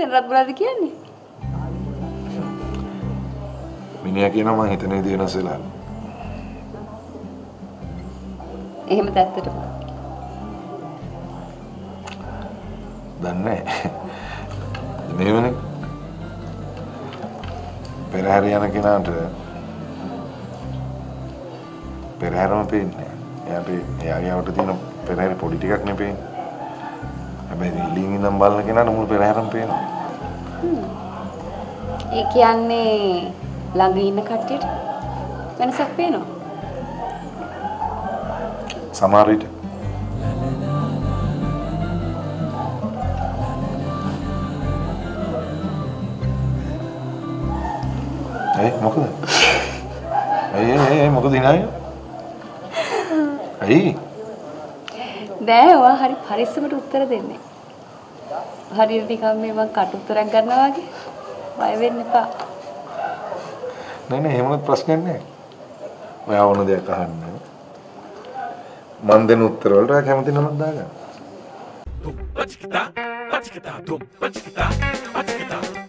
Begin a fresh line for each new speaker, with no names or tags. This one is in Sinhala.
සෙනරත් බලද කියන්නේ?
මිනිහා කියනවා මං හිතන විදිහ වෙනස් වෙලා.
එහෙමද ඇත්තටම?
දන්නේ. මෙහෙමනේ. පෙරහැර යන කෙනාට පෙරහැරම පේන්නේ. එයාට එයාගේ අවට තියෙන පෙරහැර පොඩි ටිකක් නේ පේන්නේ. හැබැයි රිලින් ඉඳන් බලන කෙනාට මුළු පෙරහැරම පේනවා.
ඒ කියන්නේ ළඟ ඉන්න කට්ටියට වෙනසක් පේනවා.
සමහර විට ඒ මොකද? ඇයි ඇයි ඇයි මොකද ඉනාය? ඇයි?
නෑ ඔයා හරි පරිස්සමට උත්තර දෙන්නේ. හරියට නිකන් මේ මං කටුතරක් ගන්නවා වගේ. බය වෙන්න එපා.
නෑ නෑ එහෙමවත් ප්‍රශ්නයක් නෑ. ඔයා ඕන දෙයක් අහන්න. මන් දෙන උත්තර වලට ඔයා කැමති නමක් දාගන්න.
Pachikita, pachikita, dum, pachikita, pachikita.